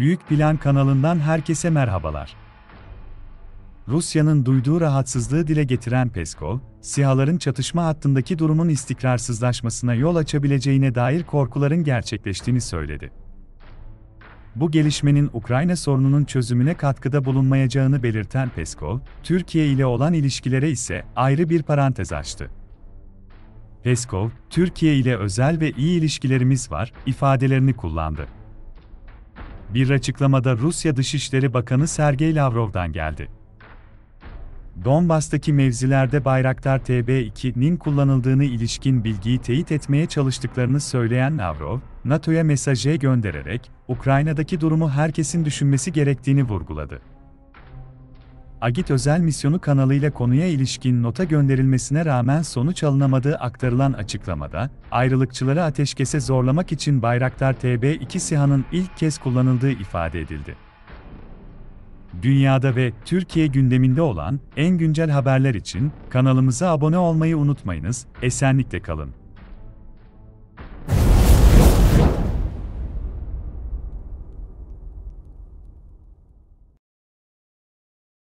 Büyük Plan kanalından herkese merhabalar. Rusya'nın duyduğu rahatsızlığı dile getiren Peskov, SİHA'ların çatışma hattındaki durumun istikrarsızlaşmasına yol açabileceğine dair korkuların gerçekleştiğini söyledi. Bu gelişmenin Ukrayna sorununun çözümüne katkıda bulunmayacağını belirten Peskov, Türkiye ile olan ilişkilere ise ayrı bir parantez açtı. Peskov, Türkiye ile özel ve iyi ilişkilerimiz var ifadelerini kullandı. Bir açıklamada Rusya Dışişleri Bakanı Sergey Lavrov'dan geldi. Donbas'taki mevzilerde Bayraktar TB2'nin kullanıldığını ilişkin bilgiyi teyit etmeye çalıştıklarını söyleyen Lavrov, NATO'ya mesajı göndererek Ukrayna'daki durumu herkesin düşünmesi gerektiğini vurguladı. Agit özel misyonu kanalıyla konuya ilişkin nota gönderilmesine rağmen sonuç alınamadığı aktarılan açıklamada, ayrılıkçıları ateşkese zorlamak için Bayraktar TB2 SİHA'nın ilk kez kullanıldığı ifade edildi. Dünyada ve Türkiye gündeminde olan en güncel haberler için kanalımıza abone olmayı unutmayınız, esenlikle kalın.